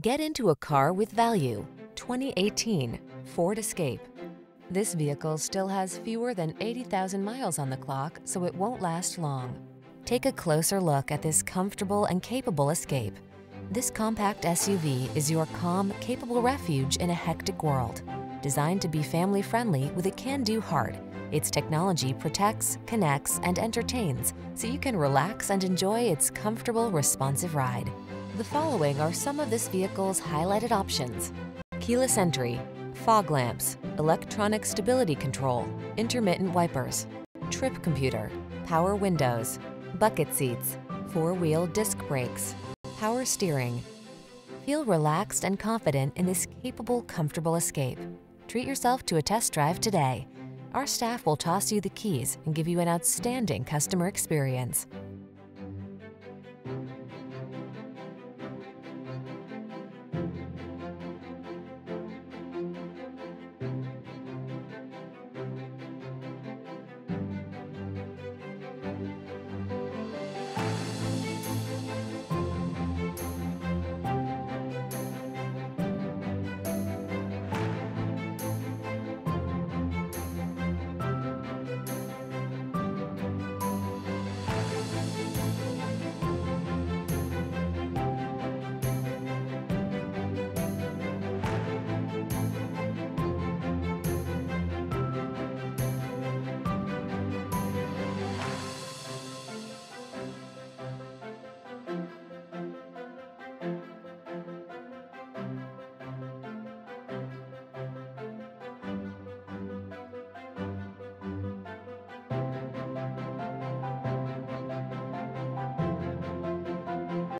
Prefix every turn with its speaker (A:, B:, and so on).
A: Get into a car with value. 2018 Ford Escape. This vehicle still has fewer than 80,000 miles on the clock, so it won't last long. Take a closer look at this comfortable and capable Escape. This compact SUV is your calm, capable refuge in a hectic world. Designed to be family-friendly with a can-do heart, its technology protects, connects, and entertains, so you can relax and enjoy its comfortable, responsive ride. The following are some of this vehicle's highlighted options. Keyless entry, fog lamps, electronic stability control, intermittent wipers, trip computer, power windows, bucket seats, four-wheel disc brakes, power steering. Feel relaxed and confident in this capable, comfortable escape. Treat yourself to a test drive today. Our staff will toss you the keys and give you an outstanding customer experience.